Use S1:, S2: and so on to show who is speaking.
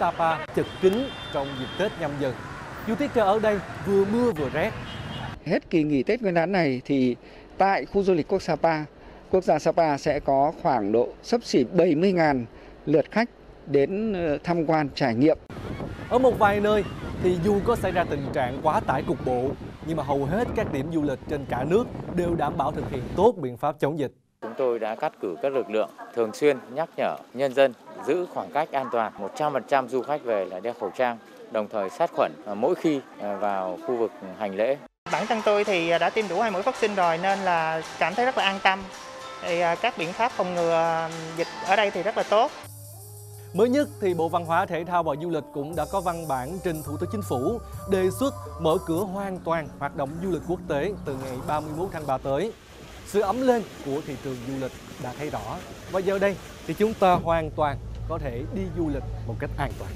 S1: Sapa chật kín trong dịp Tết nhâm dần. Dù tiết trời ở đây vừa mưa vừa rét.
S2: Hết kỳ nghỉ Tết Nguyên đán này thì tại khu du lịch quốc Sapa, quốc gia Sapa sẽ có khoảng độ sấp xỉ 70.000 lượt khách đến ờ, tham quan trải nghiệm.
S1: Ở một vài nơi thì dù có xảy ra tình trạng quá tải cục bộ, nhưng mà hầu hết các điểm du lịch trên cả nước đều đảm bảo thực hiện tốt biện pháp chống dịch.
S3: Chúng tôi đã cắt cử các lực lượng thường xuyên nhắc nhở nhân dân giữ khoảng cách an toàn. 100% du khách về là đeo khẩu trang, đồng thời sát khuẩn à, mỗi khi à, vào khu vực hành lễ.
S4: Bản thân tôi thì đã tiêm đủ hai mũi vaccine rồi nên là cảm thấy rất là an tâm. Thì à, các biện pháp phòng ngừa dịch ở đây thì rất là tốt.
S1: Mới nhất thì Bộ Văn hóa Thể thao và Du lịch cũng đã có văn bản trình Thủ tướng Chính phủ đề xuất mở cửa hoàn toàn hoạt động du lịch quốc tế từ ngày 31 tháng 3 tới. Sự ấm lên của thị trường du lịch đã thấy rõ và giờ đây thì chúng ta hoàn toàn có thể đi du lịch một cách an toàn.